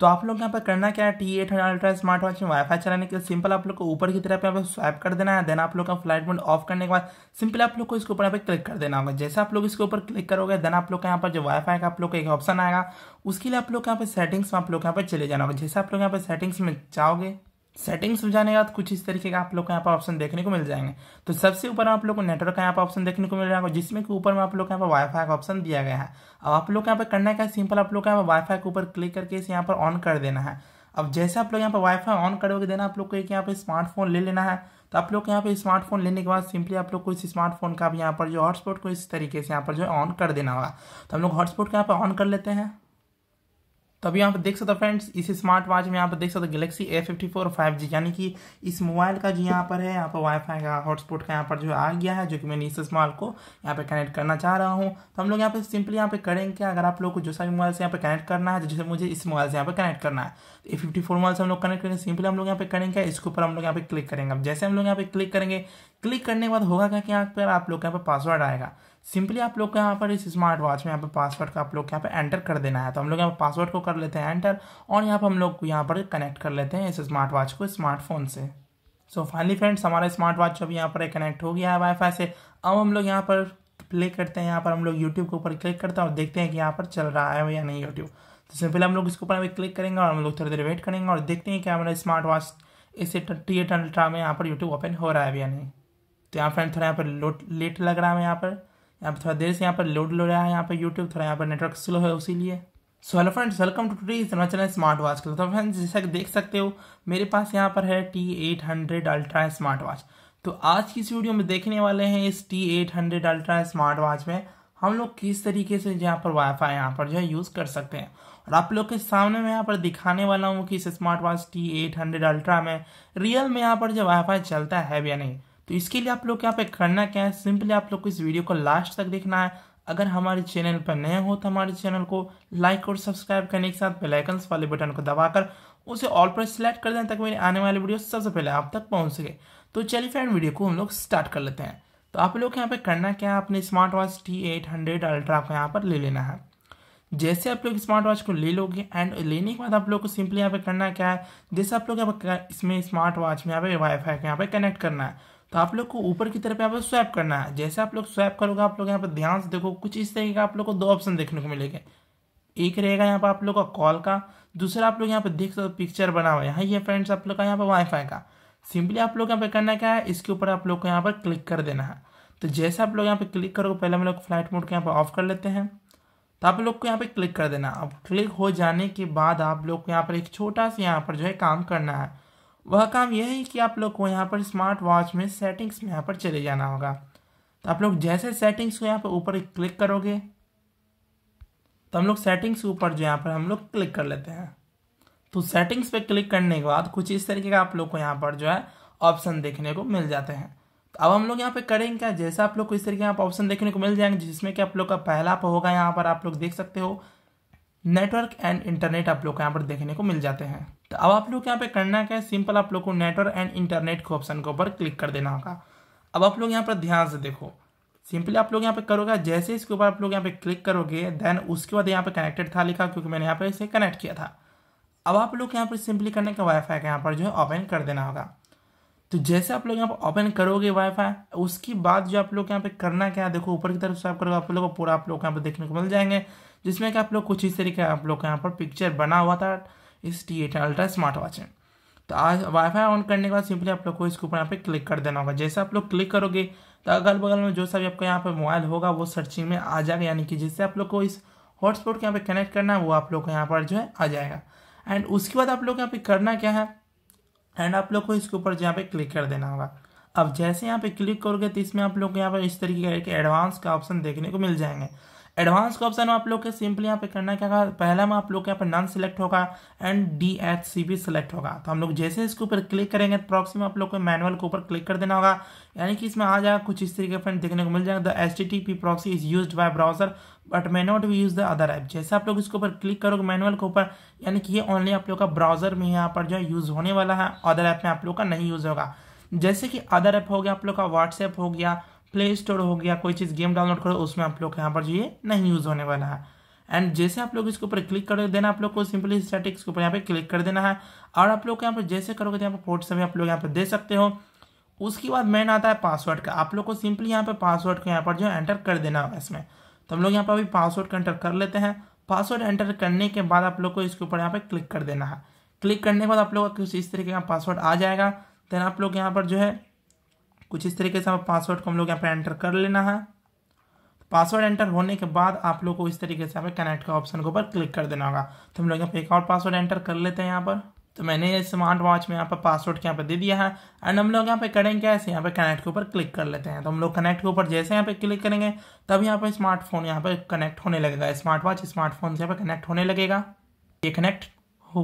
तो आप लोग यहाँ पर करना क्या है T eight hundred ultra smart watch में वाईफाई चलाने के लिए सिंपल आप लोग को ऊपर की तरफ़ यहाँ पर स्वाइप कर देना है देन आप लोग का फ़्लाइट मोड ऑफ़ करने के बाद सिंपल आप लोग को इसके ऊपर यहाँ पर क्लिक कर देना होगा जैसे आप लोग इसके ऊपर क्लिक करोगे देन आप लोग का यहाँ पर जो वाईफाई का आप लोग का एक ऑप्शन आएगा उसके लिए आप लोग यहाँ पर सेटिंग्स में आप लोग यहाँ पर चले जाना होगा जैसे आप लोग यहाँ पर सेटिंग्स में जाओगे सेटिंग्स में जाने के बाद कुछ इस तरीके का आप लोग को यहाँ पर ऑप्शन देखने को मिल जाएँगे तो सबसे ऊपर आप लोग को नेटवर्क का यहाँ पर ऑप्शन देखने को मिल जाएगा जिसमें कि ऊपर में आप लोग यहाँ पर वाईफाई का ऑप्शन दिया गया है अब आप लोग यहाँ पर करना क्या सिंपल आप लोग यहाँ पर वाईफाई के ऊपर क्लिक करके इसे यहाँ पर ऑन कर देना है अब जैसे आप लोग यहाँ पर वाईफाई ऑन करोगे देना आप लोग को एक यहाँ पे स्मार्टफ़ोन ले लेना है तो आप लोग यहाँ पे स्मार्टफ़ोन लेने के बाद सिंपली आप लोग को इस स्मार्टफ़ोन का भी यहाँ पर जो हॉटस्पॉट को इस तरीके से यहाँ पर जो है ऑन कर देना होगा तो हम लोग हॉटस्पॉट को यहाँ पर ऑन कर लेते हैं तो अभी यहाँ पर देख सकते हो फ्रेंड्स, इस स्मार्ट वॉच में यहाँ पर देख सकते हो Galaxy A fifty four five G यानी कि इस मोबाइल का जो यहाँ पर है, यहाँ पर वाईफाई का हॉटस्पॉट का यहाँ पर जो आ गया है, जो कि मैंने इस स्मार्ट को यहाँ पे कनेक्ट करना चाह रहा हूँ। तो हम लोग यहाँ पे सिंपली यहाँ पे करेंगे क्या? अगर आप लोग को जो सा मोबाइल से यहाँ पर कनेक्ट करना है, जैसे मुझे इस मोबाइल से यहाँ पे कनेक्ट करना है ए फिफ्टी फोर मोबाइल से हम लोग कनेक्ट करेंगे सिंपली हम लोग यहाँ पे करेंगे, इसके ऊपर हम लोग यहाँ पे क्लिक करेंगे। अब जैसे हम लोग यहाँ पे क्लिक करेंगे क्लिक करने के बाद होगा क्या कि यहाँ पर आप लोग यहाँ पे पासवर्ड आएगा। सिंपली आप लोग को यहाँ पर इस स्मार्ट वॉच में यहाँ पर पासवर्ड का आप लोग यहाँ पर एंटर कर देना है तो हम लोग यहाँ पर पासवर्ड को कर लेते हैं एंटर और यहाँ पर हम लोग यहाँ पर कनेक्ट कर लेते हैं इस स्मार्ट वॉच को स्मार्टफ़ोन से सो फाइनली फ्रेंड्स हमारा स्मार्ट वॉच अभी यहाँ पर कनेक्ट हो गया है वाईफाई से अब हम लोग यहाँ पर प्ले करते हैं यहाँ पर हम लोग यूट्यूब के ऊपर क्लिक करते हैं और देखते हैं कि यहाँ पर चल रहा है या नहीं यूट्यूब तो सिंपली हम लोग इसके ऊपर अभी क्लिक करेंगे और हम लोग थोड़ी देर वेट करेंगे और देखते हैं कि हमारा स्मार्ट वॉच इसे टी एट अल्ट्रा में यहाँ पर यूट्यूब ओपन हो रहा है या नहीं तो यहाँ फ्रेंड थोड़ा यहाँ पर लोट लग रहा है यहाँ पर यहाँ पर थोड़ा देर से यहाँ पर लोड लो रहा है, यहाँ पर यूट्यूब थोड़ा यहाँ पर नेटवर्क स्लो है उसी लिए so hello friends welcome to today channel smart watch के तो फ्रेंड्स जैसा कि देख सकते हो, मेरे पास यहाँ पर है T eight hundred ultra smart watch तो आज की इस वीडियो में देखने वाले हैं इस T eight hundred ultra smart watch में हम लोग किस तरीके से यहाँ पर वाईफाई यहाँ पर जो है यूज़ कर सकते हैं। और आप लोग के सामने में यहाँ पर दिखाने वाला हूँ कि इस smart watch T eight hundred ultra में रियल में यहाँ पर जो वाईफाई चलता है या नहीं। तो इसके लिए आप लोग यहाँ पे करना क्या है? सिंपली आप लोग को इस वीडियो को लास्ट तक देखना है। अगर हमारे चैनल पर नए हो तो हमारे चैनल को लाइक और सब्सक्राइब करने के साथ बेलाइकन्स वाले बटन को दबाकर उसे ऑल पर सिलेक्ट कर दें तक मेरी आने वाली वीडियो सबसे पहले आप तक पहुँच सके। तो चलिए फ्रेंड वीडियो को हम लोग स्टार्ट कर लेते हैं। तो आप लोग यहाँ पे करना क्या है? अपने smart watch T eight hundred ultra को यहाँ पर ले लेना है। जैसे आप लोग स्मार्ट वॉच को ले लोगे एंड लेने के बाद आप लोग को सिंपली यहाँ पे करना क्या है? जैसे आप लोग यहाँ पर इसमें स्मार्ट वॉच में यहाँ पे वाईफाई यहाँ पे कनेक्ट करना है। तो आप लोग को ऊपर की तरफ़ यहाँ पर स्वैप करना है जैसे आप लोग स्वैप करोगे आप लोग यहाँ पर ध्यान से देखो कुछ इस तरीके का आप लोग को दो ऑप्शन देखने को मिलेगा एक रहेगा यहाँ पर आप लोग का कॉल का दूसरा आप लोग यहाँ पर देख सकते पिक्चर बना हुआ है यहाँ ये फ्रेंड्स आप लोग का यहाँ पर वाईफाई का सिंपली आप लोग यहाँ पे करना क्या है इसके ऊपर आप लोग को यहाँ पर क्लिक कर देना है तो जैसे आप लोग यहाँ पे क्लिक करोगे पहले हम लोग फ़्लाइट मोड को यहाँ पर ऑफ़ कर लेते हैं तो आप लोग को यहाँ पे क्लिक कर देना अब क्लिक हो जाने के बाद आप लोग को यहाँ पर एक छोटा सा यहाँ पर जो है काम करना है वह काम यह है कि आप लोग को यहाँ पर स्मार्ट वॉच में सेटिंग्स में यहाँ पर चले जाना होगा। तो आप लोग जैसे सेटिंग्स को यहाँ पर ऊपर क्लिक करोगे तो हम लोग सेटिंग्स ऊपर जो यहाँ पर हम लोग क्लिक कर लेते हैं। तो सेटिंग्स पे क्लिक करने के बाद कुछ इस तरीके का आप लोग को यहाँ पर जो है ऑप्शन देखने को मिल जाते हैं। तो अब हम लोग यहाँ पे करेंगे क्या? जैसा आप लोग को इस तरीके का ऑप्शन देखने को मिल जाएँगे, जिसमें कि आप लोग का पहला होगा यहाँ पर, आप लोग देख सकते हो। नेटवर्क एंड इंटरनेट आप लोग को यहाँ पर देखने को मिल जाते हैं। तो अब आप लोग यहाँ पे करना क्या है? सिंपल आप लोग को नेटवर्क एंड इंटरनेट के ऑप्शन के ऊपर क्लिक कर देना होगा। अब आप लोग यहाँ पर ध्यान से देखो। सिंपली आप लोग यहाँ पे करोगे, जैसे इसके ऊपर आप लोग यहाँ पे क्लिक करोगे देन उसके बाद यहाँ पे कनेक्टेड था लिखा, क्योंकि मैंने यहाँ पे इसे कनेक्ट किया था। अब आप लोग यहाँ पर सिंपली करने का वाईफाई का यहाँ पर जो है ओपन कर देना होगा। तो जैसे आप लोग यहाँ पर ओपन करोगे वाईफाई उसके बाद जो आप लोग यहाँ पे करना क्या है देखो ऊपर की तरफ़ से आप करोगे आप लोग को पूरा आप लोग यहाँ पे देखने को मिल जाएँगे जिसमें कि आप लोग कुछ इस तरीके आप लोग का यहाँ पर पिक्चर बना हुआ था इस T eight ultra smart watch में तो आज वाईफाई ऑन करने के बाद सिंपली आप लोग को इसके ऊपर यहाँ पे क्लिक कर देना होगा जैसे आप लोग क्लिक करोगे तो अगल बगल में जो सा भी आपका यहाँ पे मोबाइल होगा वो सर्चिंग में आ जाएगा यानी कि जिससे आप लोग को इस हॉटस्पॉट के यहाँ पे कनेक्ट करना है वो आप लोग को यहाँ पर जो है आ जाएगा एंड उसके बाद आप लोग यहाँ पे करना क्या है एंड आप लोग को इसके ऊपर यहाँ पे क्लिक कर देना होगा। अब जैसे यहाँ पे क्लिक करोगे तो इसमें आप लोग को यहाँ पर इस तरीके के एडवांस का ऑप्शन देखने को मिल जाएँगे। एडवांस का ऑप्शन आप लोग के सिंपली यहाँ पे करना क्या होगा पहला में आप लोग के यहाँ पर नन सिलेक्ट होगा and D H C B select होगा। तो हम लोग जैसे इसके ऊपर क्लिक करेंगे तो प्रॉक्सी में आप लोग को मैनुअल के ऊपर क्लिक कर देना होगा। यानी कि इसमें आ जाएगा कुछ इस तरीके फ्रेंड देखने को मिल जाएगा। The H T P proxy is use by browser but may not be use the other app जैसे आप लोग इसके ऊपर क्लिक करोगे मैनुअल के ऊपर यानी कि ये ओनली आप लोग का ब्राउज़र में यहाँ पर जो है यूज़ होने वाला है अदर ऐप में आप लोग का नहीं यूज़ होगा जैसे कि अदर ऐप हो गया आप लोग का व्हाट्सएप हो गया प्ले स्टोर हो गया कोई चीज़ गेम डाउनलोड करो उसमें आप लोग यहाँ पर जो ये नहीं यूज़ होने वाला है एंड जैसे आप लोग इसके ऊपर क्लिक कर देना आप लोग को सिंपली स्टैटिक्स के ऊपर यहाँ पे क्लिक कर देना है और आप लोग यहाँ पर जैसे करोगे तो यहाँ पर पोर्ट सभी आप लोग यहाँ पर दे सकते हो उसके बाद मेन आता है पासवर्ड का आप लोग को सिंपली यहाँ पे पासवर्ड को यहाँ पर जो एंटर कर देना होगा इसमें तो हम लोग यहाँ पर अभी पासवर्ड एंटर कर लेते हैं। पासवर्ड एंटर करने के बाद आप लोग को इसके ऊपर यहाँ पर क्लिक कर देना है। क्लिक करने के बाद आप लोग का कुछ इस तरीके का पासवर्ड आ जाएगा। देन आप लोग यहाँ पर जो है, कुछ इस तरीके से पासवर्ड को हम लोग यहाँ पर एंटर कर लेना है। पासवर्ड एंटर होने के बाद आप लोग को इस तरीके से यहाँ पे कनेक्ट का ऑप्शन के ऊपर क्लिक कर देना होगा। तो हम लोग यहाँ पे एक और पासवर्ड एंटर कर लेते हैं यहाँ पर। तो मैंने स्मार्ट वॉच में यहाँ पर पासवर्ड यहाँ पर दे दिया है। एंड हम लोग यहाँ पे करेंगे ऐसे यहाँ पे कनेक्ट के ऊपर क्लिक कर लेते हैं। तो हम लोग कनेक्ट के ऊपर जैसे यहाँ पे क्लिक करेंगे, तब यहाँ पे स्मार्टफ़ोन यहाँ पे कनेक्ट होने लगेगा। स्मार्ट वॉच स्मार्टफ़ोन से यहाँ पे कनेक्ट होने लगेगा। ये कनेक्ट हो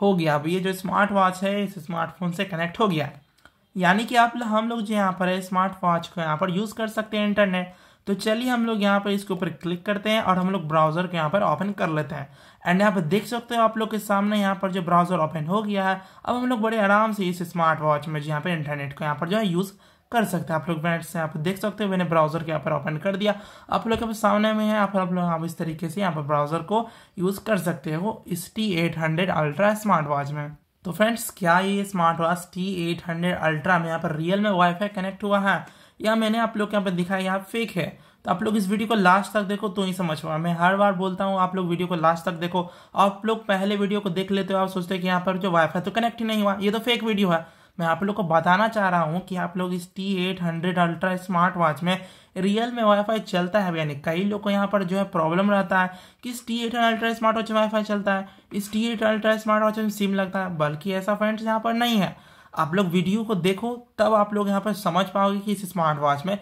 हो गया। अब ये जो स्मार्ट वॉच है, इस स्मार्टफ़ोन से कनेक्ट हो गया। यानी कि आप हम लोग जो यहाँ पर है स्मार्ट वॉच को यहाँ पर यूज़ कर सकते हैं इंटरनेट तो चलिए हम लोग यहाँ पर इसके ऊपर क्लिक करते हैं और हम लोग ब्राउज़र को यहाँ पर ओपन कर लेते हैं एंड यहाँ पर देख सकते हो आप लोग के सामने यहाँ पर जो ब्राउज़र ओपन हो गया है अब हम लोग बड़े आराम से इस स्मार्ट वॉच में यहाँ पर इंटरनेट को यहाँ पर जो है यूज़ कर सकते हैं आप लोग फ्रेंड्स यहाँ पर देख सकते हो मैंने ब्राउज़र के यहाँ पर ओपन कर दिया आप लोग के सामने में है आप लोग आप इस तरीके से यहाँ पर ब्राउज़र को यूज़ कर सकते हो इस T eight hundred ultra smart watch में तो फ्रेंड्स क्या ये smart watch T eight hundred ultra में यहाँ पर रियल में वाईफाई कनेक्ट हुआ है या मैंने आप लोग के यहाँ पर दिखाया यहाँ फेक है। तो आप लोग इस वीडियो को लास्ट तक देखो तो ही समझ पाओ। मैं हर बार बोलता हूँ, आप लोग वीडियो को लास्ट तक देखो। आप लोग पहले वीडियो को देख लेते हो, आप सोचते हैं कि यहाँ पर जो वाईफाई तो कनेक्ट ही नहीं हुआ। ये तो फेक वीडियो है। मैं आप लोग को बताना चाह रहा हूँ कि आप लोग इस T eight hundred ultra smart watch में रियल में वाईफाई चलता है यानी कई लोग को यहाँ पर जो है प्रॉब्लम रहता है कि इस T eight ultra smart watch में वाईफाई चलता है। इस T eight ultra smart watch में सिम लगता है। बल्कि ऐसा फ्रेंड्स यहाँ पर नहीं है। आप लोग वीडियो को देखो तब आप लोग यहाँ पर समझ पाओगे कि इस स्मार्ट वॉच में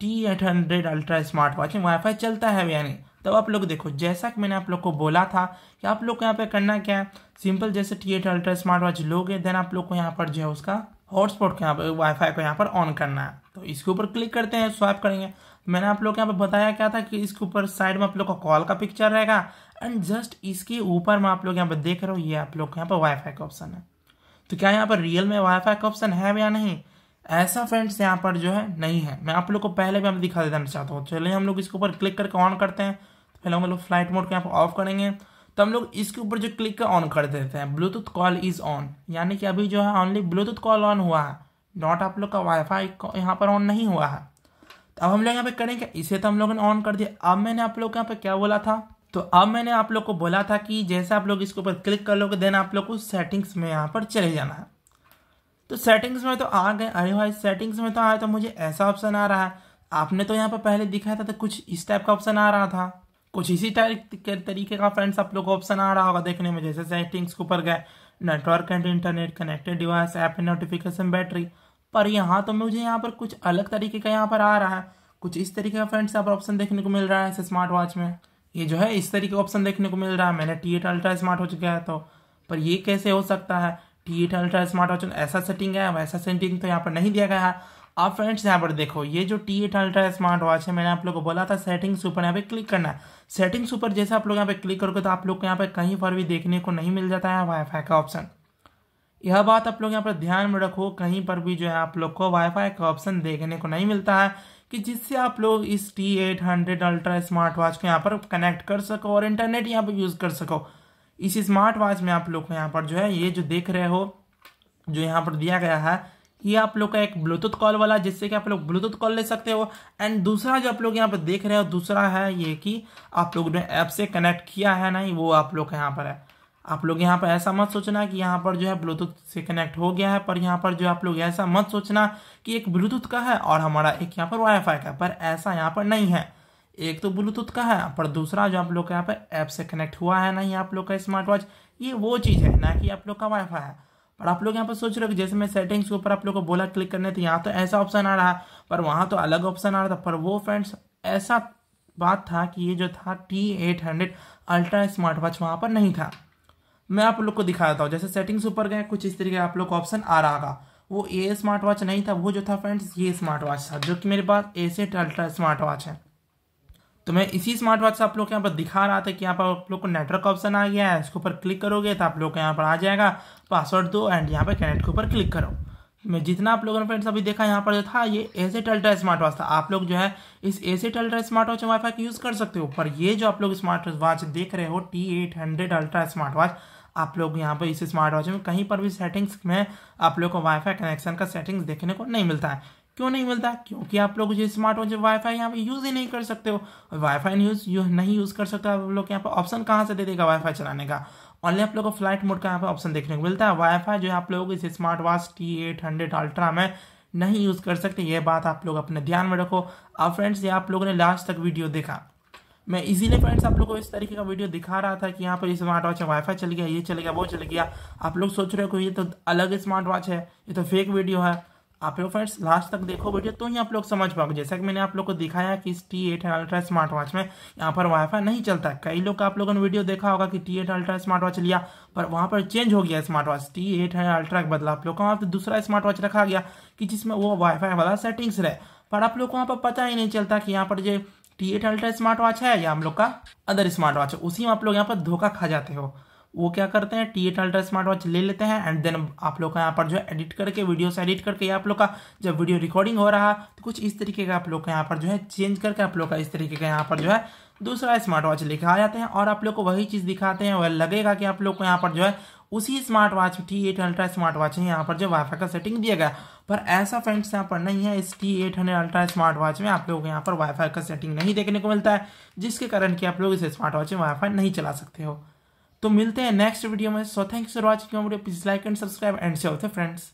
T eight hundred ultra smart watch में वाईफाई चलता है या नहीं तब आप लोग देखो जैसा कि मैंने आप लोग को बोला था कि आप लोग को यहाँ पे करना क्या है सिंपल जैसे T eight ultra smart watch लोगे देन आप लोग को यहाँ पर जो है उसका हॉटस्पॉट को यहाँ पर वाईफाई को यहाँ पर ऑन करना है तो इसके ऊपर क्लिक करते हैं स्वाइप करेंगे मैंने आप लोग को यहाँ पर बताया क्या था कि इसके ऊपर साइड में आप लोग का कॉल का पिक्चर रहेगा एंड जस्ट इसके ऊपर में आप लोग यहाँ पर देख रहे हो ये आप लोग यहाँ पर वाईफाई का ऑप्शन है तो क्या यहाँ पर रियल में वाईफाई का ऑप्शन है या नहीं? ऐसा फ्रेंड्स यहाँ पर जो है, नहीं है। मैं आप लोग को पहले भी हम दिखा देना चाहता हूँ। चलिए हम लोग इसके ऊपर क्लिक करके ऑन करते हैं। तो पहले हम लोग फ़्लाइट मोड को यहाँ पर ऑफ़ करेंगे। तो हम लोग इसके ऊपर जो क्लिक कर ऑन कर देते हैं। ब्लूटूथ कॉल इज़ ऑन यानी कि अभी जो है ऑनली ब्लूटूथ कॉल ऑन हुआ है। नॉट आप लोग का वाईफाई यहाँ पर ऑन नहीं हुआ है। तो अब हम लोग यहाँ पे करेंगे इसे तो हम लोगों ने ऑन कर दिया। अब मैंने आप लोग यहाँ पे क्या बोला था? तो अब मैंने आप लोग को बोला था कि जैसे आप लोग इसके ऊपर क्लिक कर लोगे देन आप लोग को सेटिंग्स में यहाँ पर चले जाना है। तो सेटिंग्स में तो आ गए, अरे भाई सेटिंग्स में तो आया तो मुझे ऐसा ऑप्शन आ रहा है। आपने तो यहाँ पर पहले दिखाया था तो कुछ इस टाइप का ऑप्शन आ रहा था। कुछ इसी टाइप के तरीके का फ्रेंड्स आप लोग को ऑप्शन आ रहा होगा देखने में, जैसे सेटिंग्स के ऊपर गए। Network and internet connected device app and notification battery पर यहाँ तो मुझे यहाँ पर कुछ अलग तरीके का यहाँ पर आ रहा है। कुछ इस तरीके का फ्रेंड्स यहाँ पर ऑप्शन देखने को मिल रहा है स्मार्ट वॉच में। ये जो है, इस तरीके का ऑप्शन देखने को मिल रहा है। मैंने T eight ultra smart watch गया है तो पर ये कैसे हो सकता है? T eight ultra smart watch ऐसा सेटिंग है, वैसा सेटिंग तो यहाँ पर नहीं दिया गया है। आप फ्रेंड्स यहाँ पर देखो, ये जो T eight ultra smart watch है, मैंने आप लोग को बोला था सेटिंग्स ऊपर यहाँ पे क्लिक करना है। सेटिंग्स ऊपर जैसे आप लोग यहाँ पे क्लिक करोगे तो आप लोग को यहाँ पे कहीं पर भी देखने को नहीं मिल जाता है वाईफाई का ऑप्शन यह बात आप लोग यहाँ पर ध्यान में रखो, कहीं पर भी जो है आप लोग को वाईफाई का ऑप्शन देखने को नहीं मिलता है। कि जिससे आप लोग इस T eight hundred ultra smart watch को यहाँ पर कनेक्ट कर सको और इंटरनेट यहाँ पर यूज़ कर सको। इस स्मार्ट वॉच में आप लोग को यहाँ पर जो है, ये जो देख रहे हो, जो यहाँ पर दिया गया है, ये आप लोग का एक ब्लूटूथ कॉल वाला, जिससे कि आप लोग ब्लूटूथ कॉल ले सकते हो। एंड दूसरा जो आप लोग यहाँ पर देख रहे हो, दूसरा है ये कि आप लोग ने ऐप से कनेक्ट किया है नहीं वो आप लोग का यहाँ पर है। आप लोग यहाँ पर ऐसा मत सोचना कि यहाँ पर जो है ब्लूटूथ से कनेक्ट हो गया है, पर यहाँ पर जो आप लोग ऐसा मत सोचना कि एक ब्लूटूथ का है और हमारा एक यहाँ पर वाईफाई का पर ऐसा यहाँ पर नहीं है। एक तो ब्लूटूथ का है, पर दूसरा जो आप लोग का यहाँ पर ऐप से कनेक्ट हुआ है नहीं आप लोग का स्मार्ट वॉच ये वो चीज़ है, ना कि आप लोग का वाईफाई है। पर आप लोग यहाँ पर सोच रहे हो जैसे मैं सेटिंग्स के ऊपर आप लोग को बोला क्लिक करने तो यहाँ तो ऐसा ऑप्शन आ रहा है पर वहाँ तो अलग ऑप्शन आ रहा था, पर वो फ्रेंड्स ऐसा बात था कि ये जो था T eight hundred ultra smart watch वहाँ पर नहीं था। मैं आप लोग को दिखा देता हूँ। जैसे सेटिंग्स ऊपर गए, कुछ इस तरीके आप लोग को ऑप्शन आ रहा था। वो ए स्मार्ट वॉच नहीं था, वो जो था फ्रेंड्स ये स्मार्ट वॉच था, जो कि मेरे पास ए सेट अल्ट्रा स्मार्ट वॉच है। तो मैं इसी स्मार्ट वॉच से आप लोग के यहाँ पर दिखा रहा था कि यहाँ पर आप लोग को नेटवर्क ऑप्शन आ गया है। इसके ऊपर क्लिक करोगे तो आप लोग को यहाँ पर आ जाएगा पासवर्ड दो एंड यहाँ पर कनेक्ट के ऊपर क्लिक करो। मैं जितना आप लोगों ने फ्रेंड्स अभी देखा, यहाँ पर जो था, ये एसेट अल्ट्रा स्मार्ट वॉच था। आप लोग जो है, इस एसेट अल्ट्रा स्मार्ट वॉच वाईफाई का यूज़ कर सकते हो, पर ये जो आप लोग स्मार्ट वॉच देख रहे हो T eight hundred ultra smart watch आप लोग यहाँ पर इस स्मार्ट वॉच में, कहीं पर भी सेटिंग्स में आप लोग को वाईफाई कनेक्शन का सेटिंग्स देखने को नहीं मिलता है। क्यों नहीं मिलता क्योंकि आप लोग जो स्मार्ट वॉच वाईफाई यहाँ पे यूज़ ही नहीं कर सकते हो। वाईफाई यूज़ नहीं यूज़ कर सकते आप लोग यहाँ पर ऑप्शन कहाँ से दे देगा वाईफाई चलाने का? ऑनली आप लोग को फ़्लाइट मोड का यहाँ पे ऑप्शन देखने को मिलता है। वाईफाई जो आप लोग इस smart watch T eight hundred ultra में नहीं यूज़ कर सकते। ये बात आप लोग अपने ध्यान में रखो। अब फ्रेंड्स ये आप लोगों ने लास्ट तक वीडियो देखा। मैं इजीली फ्रेंड्स आप लोग को इस तरीके का वीडियो दिखा रहा था कि यहाँ पर स्मार्ट वॉच है वाईफाई चल गया, ये चल गया, वो चल गया। आप लोग सोच रहे हो ये तो अलग स्मार्ट वॉच है, ये तो फेक वीडियो है। आप लोग फ्रेंड्स लास्ट तक देखो वीडियो तो ही आप लोग समझ पाओगे। जैसा कि मैंने आप लोग को दिखाया कि इस T eight ultra smart watch में यहाँ पर वाईफाई नहीं चलता है। कई लोग का आप लोगों ने वीडियो देखा होगा कि T eight ultra smart watch लिया, पर वहाँ पर चेंज हो गया smart watch T eight ultra के बदला आप लोग को वहाँ पर दूसरा स्मार्ट वॉच रखा गया कि जिसमें वो वाईफाई वाला सेटिंग्स रहे। पर आप लोग को वहाँ पर पता ही नहीं चलता कि यहाँ पर जो T eight ultra smart watch है या हम लोग का अदर स्मार्ट वॉच है उसी में आप लोग यहाँ पर धोखा खा जाते हो। वो क्या करते हैं T eight ultra smart watch ले लेते हैं एंड देन आप लोग का यहाँ पर जो है एडिट करके वीडियो से एडिट करके आप लोग का जब वीडियो रिकॉर्डिंग हो रहा तो कुछ इस तरीके का आप लोग का यहाँ पर जो है चेंज करके आप लोग का इस तरीके का यहाँ पर जो है दूसरा स्मार्ट वॉच लेके आ जाते हैं और आप लोग को वही चीज़ दिखाते हैं, वह लगेगा कि आप लोग को यहाँ पर जो है उसी smart watch T eight ultra smart watch है यहाँ पर जो वाईफाई का सेटिंग दिया गया। पर ऐसा फ्रेंड्स यहाँ पर नहीं है, इस T eight hundred ultra smart watch में आप लोगों को यहाँ पर वाईफाई का सेटिंग नहीं देखने को मिलता है, जिसके कारण कि आप लोग इस स्मार्ट वॉच में वाईफाई नहीं चला सकते हो। तो मिलते हैं नेक्स्ट वीडियो में। So thanks for watching please like and subscribe and share friends.